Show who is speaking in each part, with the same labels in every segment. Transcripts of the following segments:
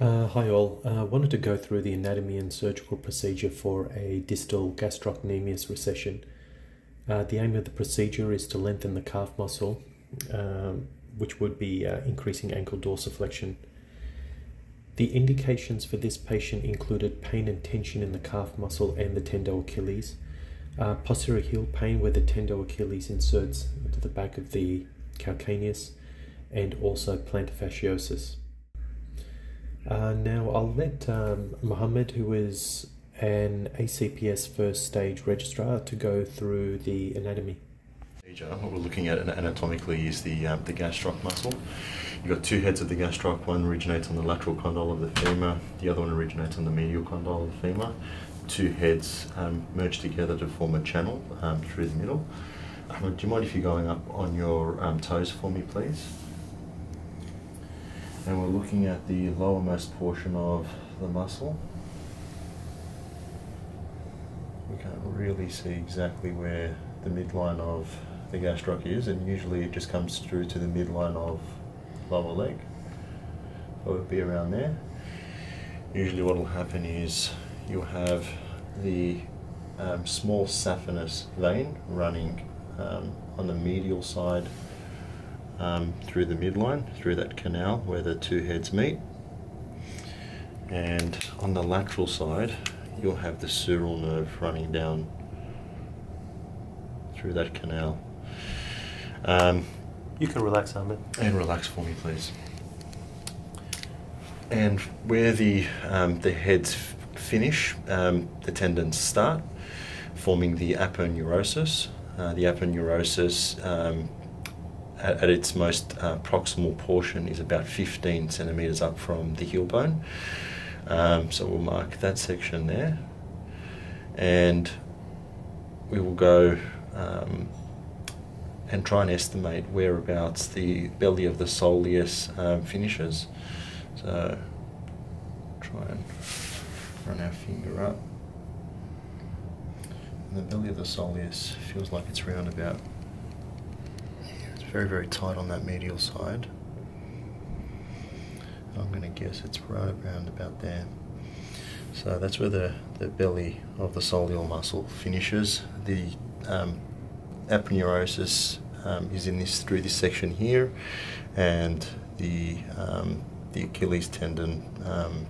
Speaker 1: Uh, hi all, I uh, wanted to go through the anatomy and surgical procedure for a distal gastrocnemius recession. Uh, the aim of the procedure is to lengthen the calf muscle, um, which would be uh, increasing ankle dorsiflexion. The indications for this patient included pain and tension in the calf muscle and the tendo Achilles, uh, posterior heel pain where the tendo Achilles inserts into the back of the calcaneus, and also plantar fasciosis. Uh, now I'll let um, Mohammed, who is an ACPS first stage registrar, to go through the anatomy.
Speaker 2: What we're looking at anatomically is the um, the gastroc muscle. You've got two heads of the gastroc. One originates on the lateral condyle of the femur. The other one originates on the medial condyle of the femur. Two heads um, merge together to form a channel um, through the middle. do you mind if you're going up on your um, toes for me, please? And we're looking at the lowermost portion of the muscle. We can't really see exactly where the midline of the gastroc is and usually it just comes through to the midline of lower leg. So it would be around there. Usually what will happen is you'll have the um, small saphenous vein running um, on the medial side um, through the midline, through that canal where the two heads meet. And on the lateral side, you'll have the sural nerve running down through that canal. Um,
Speaker 1: you can relax, Ahmed.
Speaker 2: And relax for me, please. And where the, um, the heads finish, um, the tendons start, forming the aponeurosis. Uh, the aponeurosis um, at, at its most uh, proximal portion is about 15 centimetres up from the heel bone. Um, so we'll mark that section there. And we will go um, and try and estimate whereabouts the belly of the soleus um, finishes. So try and run our finger up. And the belly of the soleus feels like it's round about very, very tight on that medial side. I'm going to guess it's right around about there. So that's where the, the belly of the soleal muscle finishes. The um, aponeurosis um, is in this through this section here, and the um, the Achilles tendon um,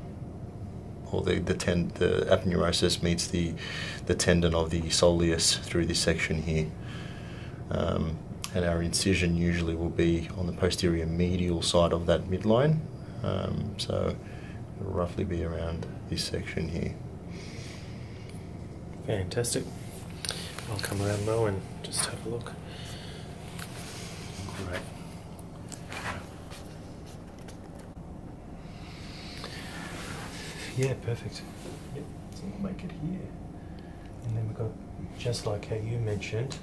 Speaker 2: or the the, ten, the aponeurosis meets the the tendon of the soleus through this section here. Um, and our incision usually will be on the posterior medial side of that midline. Um, so it'll roughly be around this section here.
Speaker 1: Fantastic. I'll come around now and just have a look.
Speaker 2: Great.
Speaker 1: Yeah, perfect. Yep, so we'll make it here. And then we've got, just like how you mentioned,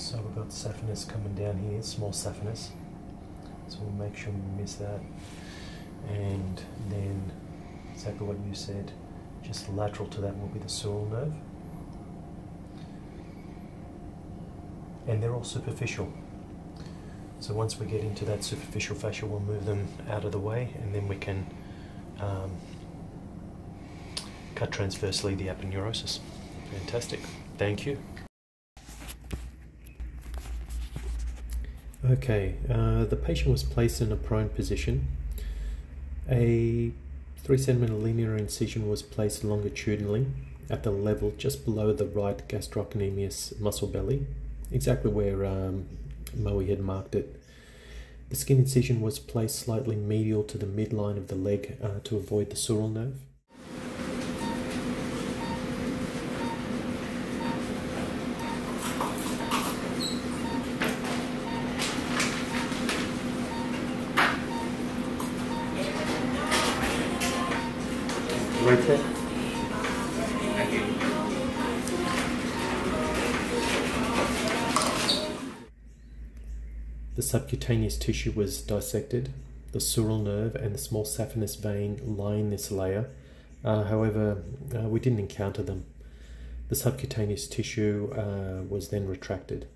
Speaker 1: so we've got saphenous coming down here, small saphenous. So we'll make sure we miss that. And then exactly what you said, just lateral to that will be the sural nerve. And they're all superficial. So once we get into that superficial fascia, we'll move them out of the way and then we can um, cut transversely the aponeurosis. Fantastic. Thank you. Okay, uh, the patient was placed in a prone position. A 3 centimeter linear incision was placed longitudinally at the level just below the right gastrocnemius muscle belly, exactly where um, Moe had marked it. The skin incision was placed slightly medial to the midline of the leg uh, to avoid the sural nerve. The subcutaneous tissue was dissected. The sural nerve and the small saphenous vein line this layer. Uh, however, uh, we didn't encounter them. The subcutaneous tissue uh, was then retracted.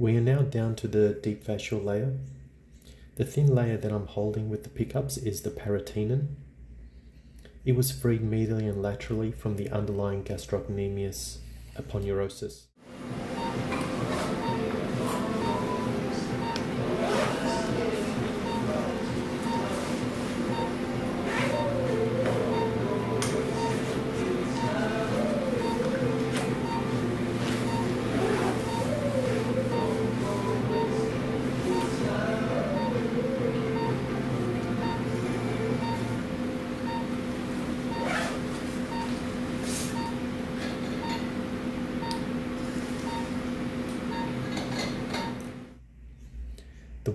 Speaker 1: We are now down to the deep fascial layer. The thin layer that I'm holding with the pickups is the paratenon. It was freed medially and laterally from the underlying gastrocnemius aponeurosis.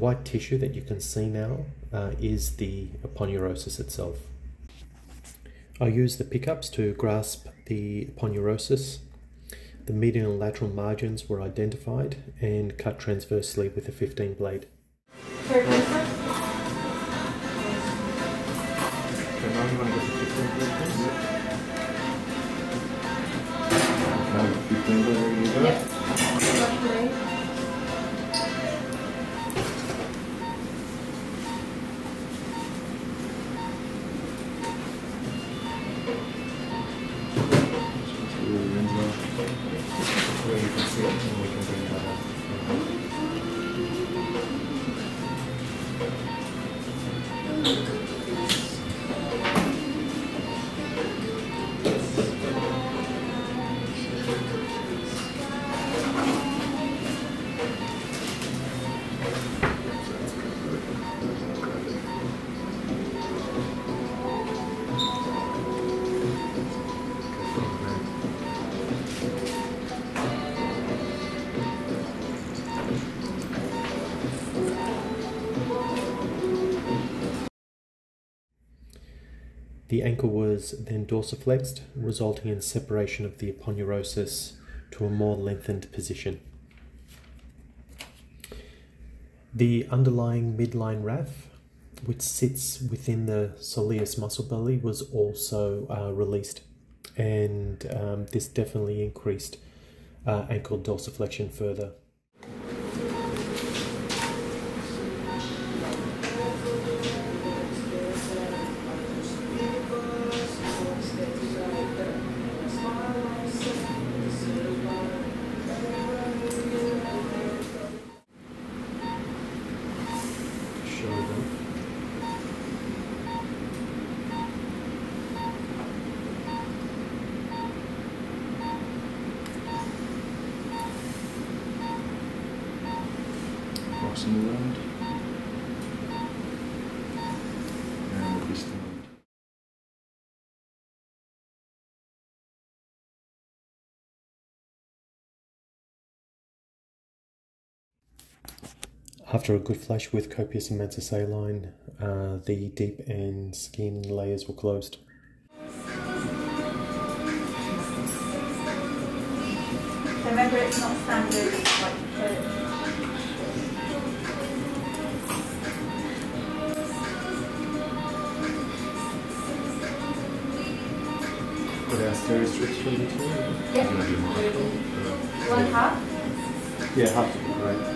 Speaker 1: White tissue that you can see now uh, is the aponeurosis itself. I use the pickups to grasp the aponeurosis. The medial and lateral margins were identified and cut transversely with a 15 blade.
Speaker 3: Yep.
Speaker 1: The ankle was then dorsiflexed, resulting in separation of the aponeurosis to a more lengthened position. The underlying midline raphe, which sits within the soleus muscle belly, was also uh, released, and um, this definitely increased uh, ankle dorsiflexion further.
Speaker 4: Crossing around. And the distal.
Speaker 1: After a good flush with copious amounts of saline, uh, the deep and skin layers were closed.
Speaker 3: Remember, it's not standard,
Speaker 4: That's the restriction between?
Speaker 3: Yeah.
Speaker 4: You wanna do more?
Speaker 3: one half.
Speaker 4: Yeah, half right.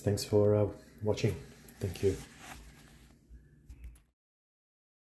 Speaker 1: Thanks for uh, watching. Thank you.